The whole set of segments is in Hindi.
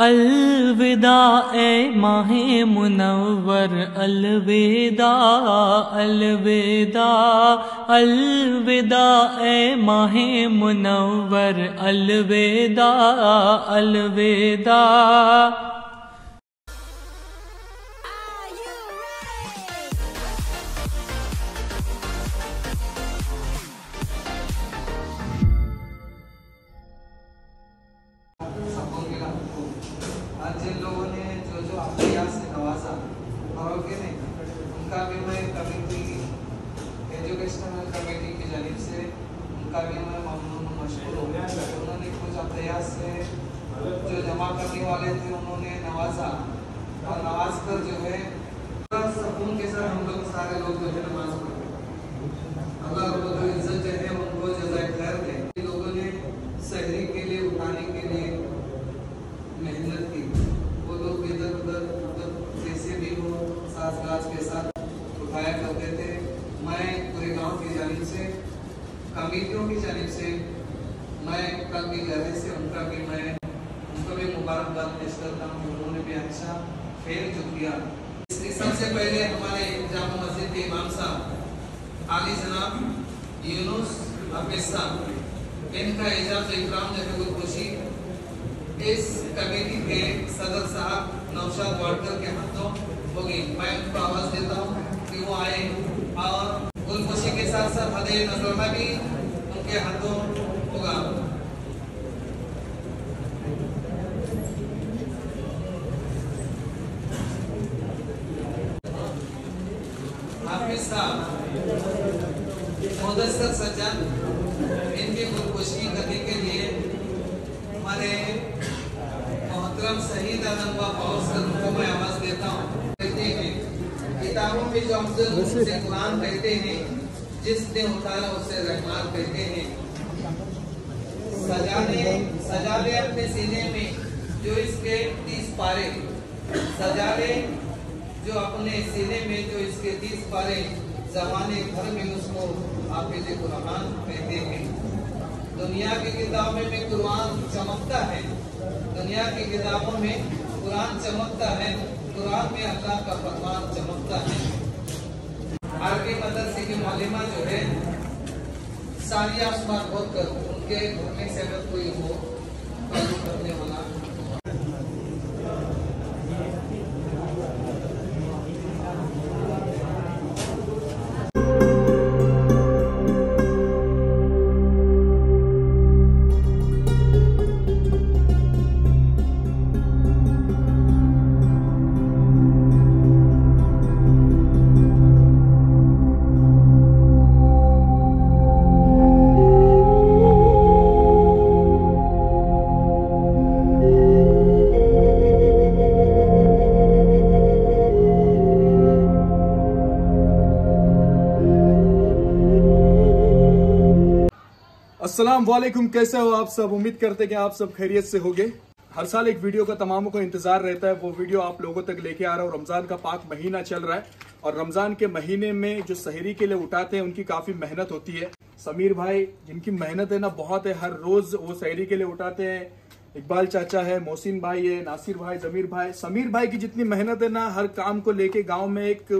अलविदा ए माहे मुनवर अलविदा अलविदा अलविदा ए माहे मुनवर अलविदा अलविदा। साथ हम लोग जो है नमाज़ पढ़े अल्लाह रब्बुल इज़्ज़त जो है उनको जज़ाए खैर दे। लोगों ने शहरी के लिए, उठाने के लिए मेहनत की। वो लोग इधर उधर मतलब जैसे भी हो सास गाज के साथ उठाया करते थे। मैं पूरे गाँव की जानिब से, कमेटियों की जानिब से, मैं कल भी गहरे से, उनका भी मैं, उनको भी मुबारकबाद पेश करता हूँ। उन्होंने भी अच्छा खेल जो किया। सबसे पहले हमारे जामा मस्जिद के इमाम साहब, आली जनाब यूनुस हाफिज साहब, इनका एजाज इकराम जो वो खुशी इस कमेटी के सदर साहब नौशाद वाडकर के हाथों होगी। मैं उनको आवाज़ देता हूँ कि वो आए और गुलखुशी के साथ साथ हदे नजरमा भी उनके हाथों होगा हाफिज साहब मुदस्सर सज्जन इनकी खुदकुशी करने के लिए हमारे मोहतरम शहीद अनंबा फौज को मैं आवाज़ देता हूँ कहते हैं किताबों में उसे कुरान कहते हैं। जिसने उतारा उसे रहमान कहते हैं। सजाने सजा ले अपने सीने में जो इसके तीस पारे सजा ले जो अपने सीने में जो इसके तीस पारे जमाने भर में उसको हाफिज कुरान कहते हैं। दुनिया की किताबों में कुरान चमकता है। दुनिया की किताबों में कुरान चमकता है। कुरान में अल्लाह का फरमान चमकता है। आरबी मदरसे की मालिमा जो है सारिया आसमान बहुत कर, उनके घर में से अगर कोई हो तो करने वाला अस्सलाम वालेकुम कैसे हो आप सब? उम्मीद करते हैं कि आप सब खैरियत से होगे। हर साल एक वीडियो का तमामों को इंतज़ार रहता है। वो वीडियो आप लोगों तक लेके आ रहा हूँ रमज़ान का पाक महीना चल रहा है। और रमज़ान के महीने में जो शहरी के लिए उठाते हैं, उनकी काफ़ी मेहनत होती है। समीर भाई, जिनकी मेहनत है ना, बहुत है। हर रोज वो शहरी के लिए उठाते हैं। इकबाल चाचा है, मोहसिन भाई है, नासिर भाई, जमीर भाई। समीर भाई की जितनी मेहनत है ना, हर काम को लेके गाँव में एक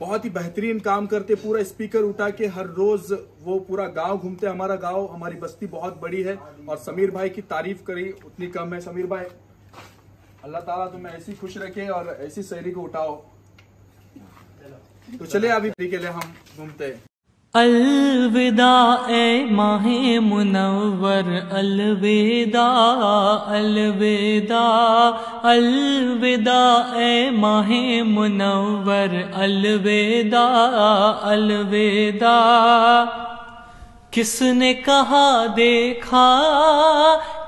बहुत ही बेहतरीन काम करते, पूरा स्पीकर उठा के हर रोज वो पूरा गाँव घूमते, हमारा गाँव, हमारी बस्ती बहुत बड़ी है और समीर भाई की तारीफ़ करी, उतनी कम है। समीर भाई, अल्लाह ताला तुम्हें ऐसी खुश रखे और ऐसी शहरी को उठाओ। तो चले अभी के लिए हम घूमते हैं। अलविदा ए माहे मुनवर अलविदा अलविदा अलविदा ए माहे मुनवर अलविदा अलविदा। किसने कहा देखा,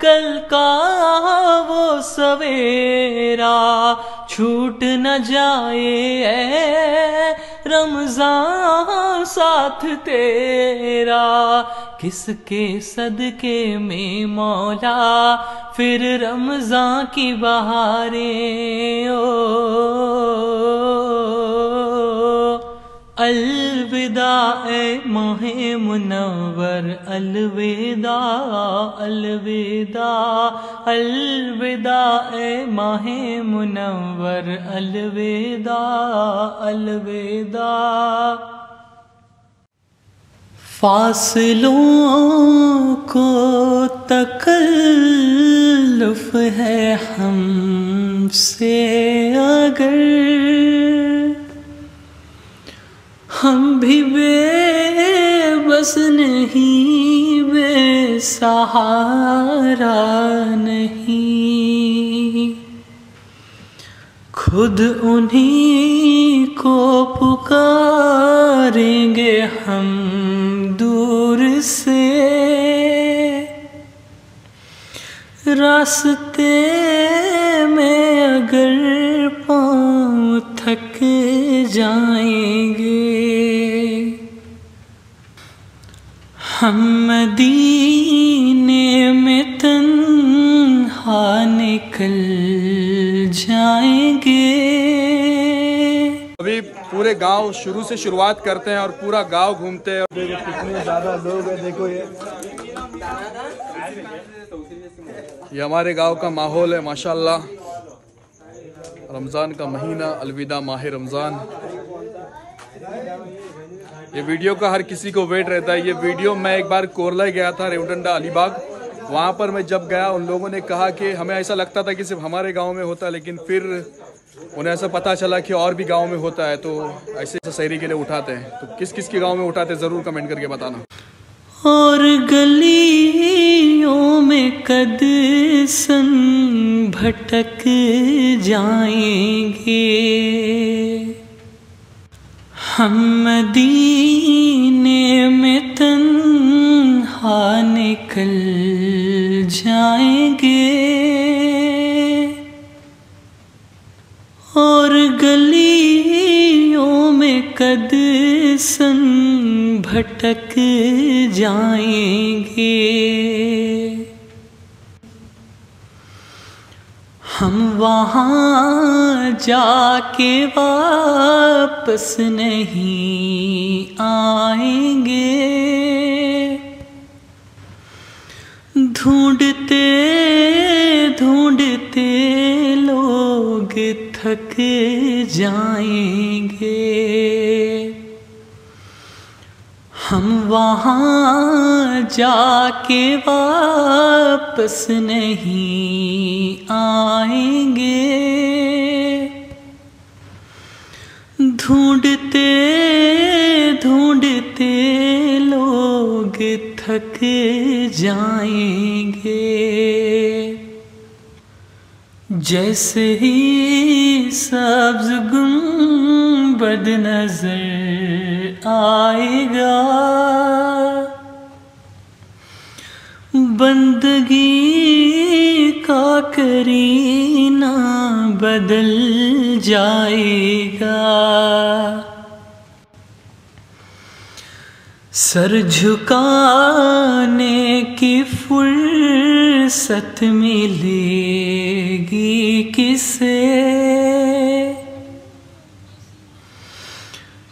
कल का वो सवेरा, छूट न जाए रमज़ान। साथ तेरा। किसके सदके में मौला? फिर रमज़ान की बहारें, ओ। अलविदा ए माहे मुनव्वर, अलविदा अलविदा। अलविदा ए माहे मुनव्वर, अलविदा अलविदा। फासलों को तकल्लुफ है हमसे अगर। हम भी बेबस नहीं बेसहारा नहीं। खुद उन्हीं को पुकारेंगे हम दूर से। रास्ते में अगर पाँव थक जाएँगे, हम मदीने में तन्हा निकल जाएँगे। अभी पूरे गाँव शुरू से शुरुआत करते हैं और पूरा गाँव घूमते हैं। देखो कितने ज़्यादा लोग हैं देखो ये। ये हमारे गाँव का माहौल है माशाल्लाह। रमज़ान का महीना अलविदा माह रमज़ान। ये वीडियो का हर किसी को वेट रहता है। ये वीडियो मैं एक बार कोरला गया था रेवडंडा अलीबाग। वहाँ पर मैं जब गया, उन लोगों ने कहा कि हमें ऐसा लगता था कि सिर्फ़ हमारे गाँव में होता है लेकिन फिर उन्हें ऐसा पता चला कि और भी गाँव में होता है तो ऐसे ऐसे शहरी के लिए उठाते हैं। तो किस किस के गाँव में उठाते हैं, ज़रूर कमेंट करके बताना। और गलियों में कद सन भटक जाएँगे। हम मदीने में तन्हा निकल जाएँगे? और गलियों में कद सन भटक जाएँगे। हम वहाँ जाके वापस नहीं आएँगे। ढूंढते ढूंढते लोग थक जाएँगे। हम वहाँ जाके वापस नहीं आएँगे। ढूंढते ढूंढते लोग थक जाएँगे। जैसे ही सब्ज गुंबद नज़र आएगा बंदगी का करीना बदल जाएगा। सर झुकाने की फुर्सत मिलेगी किसे?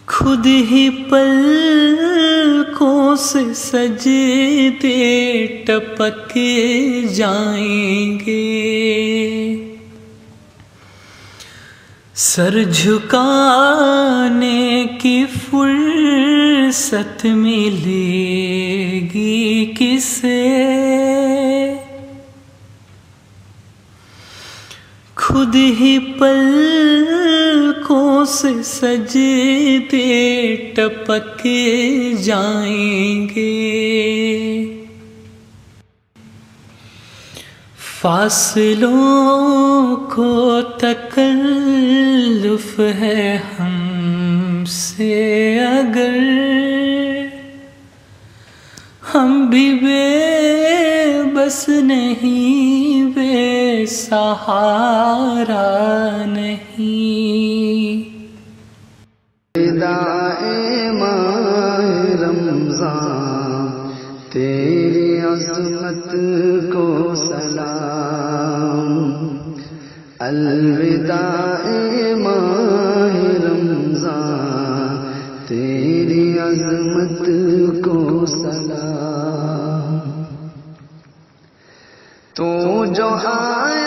खुद ही पलकों से सजते टपक जाएँगे। सर झुकाने की फुर्सत मिलेगी किसे? खुद ही पल पलकों से सजते टपक जाएँगे। फासलों को तकल्लुफ है हमसे। नहीं बेसहारा नहीं। विदाए माह रमज़ान, तेरी अजमत को सलाम। अलविदाए माह रमज़ान, तेरी अजमत को सलाम। तू जो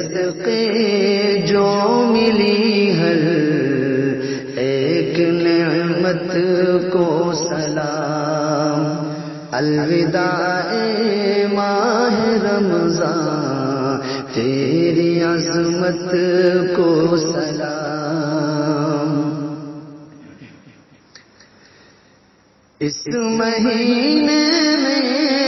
सदके जो मिली हर एक नेमत को सलाम। अलविदा माह रमज़ान, तेरी अजमत को सलाम। इस महीने में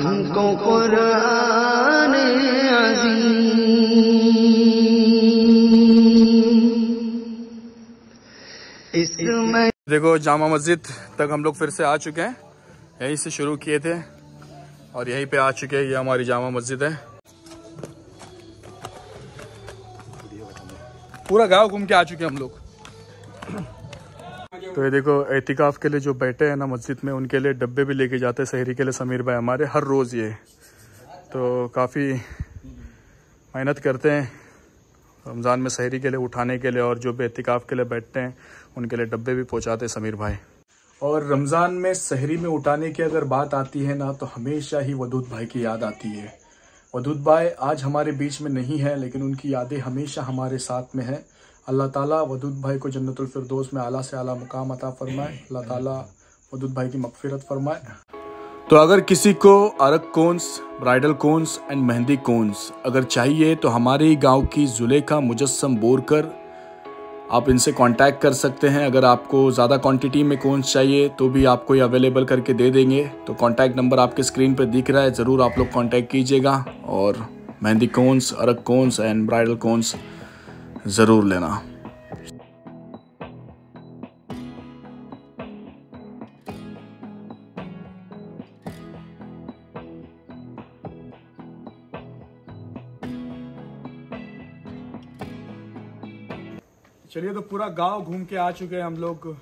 हमको कुरान अजीम देखो, जामा मस्जिद तक हम लोग फिर से आ चुके हैं। यहीं से शुरू किए थे और यहीं पे आ चुके हैं। ये हमारी जामा मस्जिद है। पूरा गाँव घूम के आ चुके हैं हम लोग। तो ये देखो, एहतिकाफ के लिए जो बैठे हैं ना मस्जिद में, उनके लिए डब्बे भी लेके जाते हैं, शहरी के लिए समीर भाई हमारे, हर रोज़ ये। तो काफ़ी मेहनत करते हैं, रमज़ान में शहरी के लिए उठाने के लिए और जो भी एहतिकाफ के लिए बैठते हैं, उनके लिए डब्बे भी पहुंचाते हैं समीर भाई। और रमज़ान में शहरी में उठाने की अगर बात आती है ना तो हमेशा ही वदूद भाई की याद आती है। वदूद भाई आज हमारे बीच में नहीं है, लेकिन उनकी यादें हमेशा हमारे साथ में है। अल्लाह ताला वदूद भाई को जन्नतुल फिरदौस में आला से आला मुकाम अता फरमाए। अल्लाह ताला वदूद भाई की मगफिरत फरमाए। तो अगर किसी को अरक cones, bridal cones and mehndi cones अगर चाहिए तो हमारे ही गाँव की जुलेखा मुजस्सम बोरकर आप इनसे कांटेक्ट कर सकते हैं। अगर आपको ज़्यादा क्वांटिटी में कोन्स चाहिए तो भी आपको ये अवेलेबल करके दे देंगे। तो कांटेक्ट नंबर आपके स्क्रीन पर दिख रहा है, ज़रूर आप लोग कांटेक्ट कीजिएगा। और मेहंदी कोन्स, अरक कोन्स एंड ब्राइडल कोन्स ज़रूर लेना। चलिए तो पूरा गाँव घूम के आ चुके हैं हम लोग।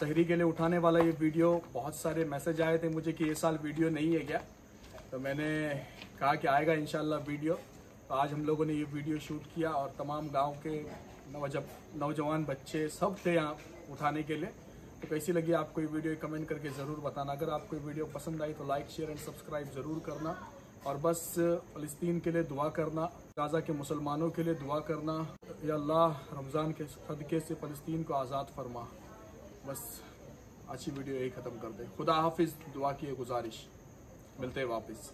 शहरी के लिए उठाने वाला ये वीडियो, बहुत सारे मैसेज आए थे मुझे कि ये साल वीडियो नहीं है क्या? तो मैंने कहा कि आएगा इंशाल्लाह वीडियो। तो आज हम लोगों ने ये वीडियो शूट किया और तमाम गाँव के नौजब नौजवान बच्चे सब थे यहाँ उठाने के लिए। तो कैसी लगी आपको ये वीडियो कमेंट करके ज़रूर बताना। अगर आपको ये वीडियो पसंद आई तो लाइक, शेयर एंड सब्सक्राइब ज़रूर करना। और बस फ़लस्तीन के लिए दुआ करना, गाज़ा के मुसलमानों के लिए दुआ करना। या अल्लाह रमज़ान के सदक़े से फ़लस्तीन को आज़ाद फरमा। बस अच्छी वीडियो यही ख़त्म कर दे। खुदा हाफिज़, दुआ की गुजारिश। मिलते वापस।